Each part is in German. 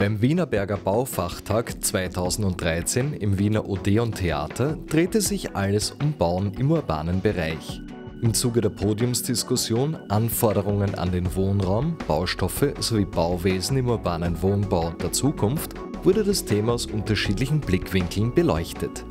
Beim Wienerberger Baufachtag 2013 im Wiener Odeon Theater drehte sich alles um Bauen im urbanen Bereich. Im Zuge der Podiumsdiskussion Anforderungen an den Wohnraum, Baustoffe sowie Bauwesen im urbanen Wohnbau der Zukunft wurde das Thema aus unterschiedlichen Blickwinkeln beleuchtet.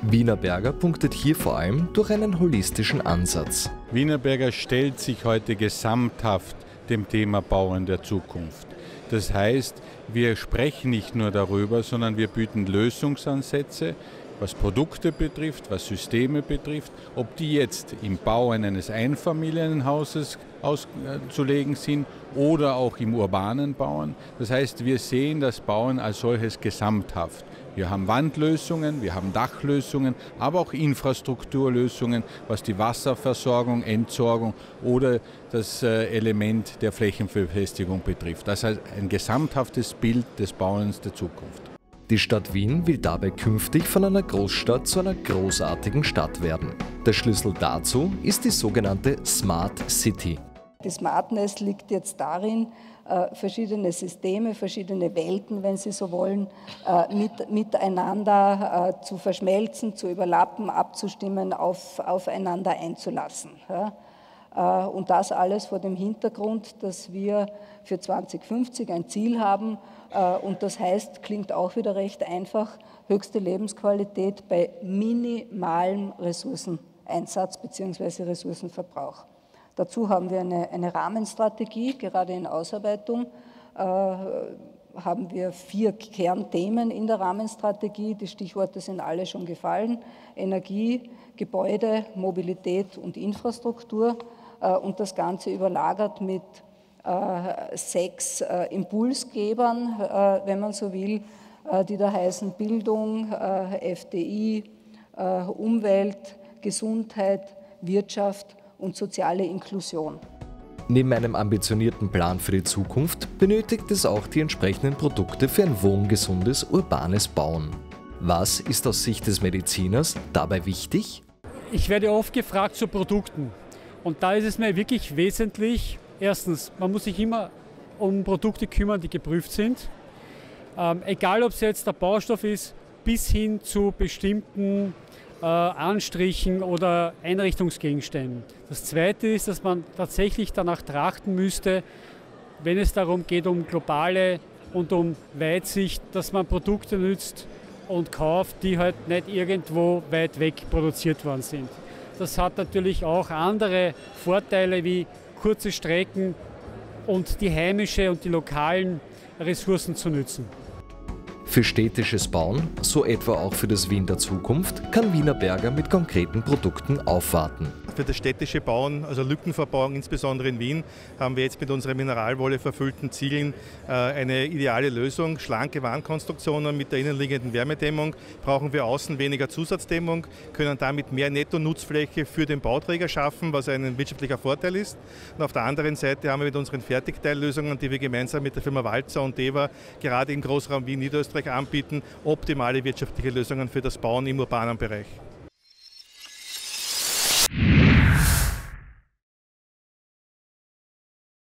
Wienerberger punktet hier vor allem durch einen holistischen Ansatz. Wienerberger stellt sich heute gesamthaft dem Thema Bauen der Zukunft. Das heißt, wir sprechen nicht nur darüber, sondern wir bieten Lösungsansätze, was Produkte betrifft, was Systeme betrifft, ob die jetzt im Bauen eines Einfamilienhauses auszulegen sind oder auch im urbanen Bauen. Das heißt, wir sehen das Bauen als solches gesamthaft. Wir haben Wandlösungen, wir haben Dachlösungen, aber auch Infrastrukturlösungen, was die Wasserversorgung, Entsorgung oder das äh, Element der Flächenverfestigung betrifft. Das heißt ein gesamthaftes Bild des Bauens der Zukunft. Die Stadt Wien will dabei künftig von einer Großstadt zu einer großartigen Stadt werden. Der Schlüssel dazu ist die sogenannte Smart City. Die Smartness liegt jetzt darin, äh, verschiedene Systeme, verschiedene Welten, wenn Sie so wollen, äh, mit, miteinander äh, zu verschmelzen, zu überlappen, abzustimmen, auf, aufeinander einzulassen. Und das alles vor dem Hintergrund, dass wir für 2050 ein Ziel haben. Und das heißt, klingt auch wieder recht einfach, höchste Lebensqualität bei minimalem Ressourceneinsatz bzw. Ressourcenverbrauch. Dazu haben wir eine, eine Rahmenstrategie, gerade in Ausarbeitung. Äh, haben wir vier Kernthemen in der Rahmenstrategie. Die Stichworte sind alle schon gefallen. Energie, Gebäude, Mobilität und Infrastruktur. Äh, und das Ganze überlagert mit äh, sechs äh, Impulsgebern, äh, wenn man so will, äh, die da heißen Bildung, FDI, Umwelt, Gesundheit, Wirtschaft und soziale Inklusion. Neben einem ambitionierten Plan für die Zukunft benötigt es auch die entsprechenden Produkte für ein wohngesundes urbanes Bauen. Was ist aus Sicht des Mediziners dabei wichtig? Ich werde oft gefragt zu Produkten. Und da ist es mir wirklich wesentlich, erstens, man muss sich immer um Produkte kümmern, die geprüft sind. Ähm, egal, ob es jetzt der Baustoff ist, bis hin zu bestimmten äh, Anstrichen oder Einrichtungsgegenständen. Das Zweite ist, dass man tatsächlich danach trachten müsste, wenn es darum geht, um globale und um Weitsicht, dass man Produkte nützt und kauft, die halt nicht irgendwo weit weg produziert worden sind. Das hat natürlich auch andere Vorteile wie kurze Strecken und die heimische und die lokalen Ressourcen zu nützen. Für städtisches Bauen, so etwa auch für das Wien der Zukunft, kann Wiener Berger mit konkreten Produkten aufwarten. Für das städtische Bauen, also Lückenverbauung insbesondere in Wien, haben wir jetzt mit unseren Mineralwolle verfüllten Ziegeln äh, eine ideale Lösung. Schlanke Wandkonstruktionen mit der innenliegenden Wärmedämmung brauchen wir außen weniger Zusatzdämmung, können damit mehr Netto-Nutzfläche für den Bauträger schaffen, was ein wirtschaftlicher Vorteil ist. Und auf der anderen Seite haben wir mit unseren Fertigteillösungen, die wir gemeinsam mit der Firma Walzer und Deva gerade im Großraum Wien Niederösterreich anbieten, optimale wirtschaftliche Lösungen für das Bauen im urbanen Bereich.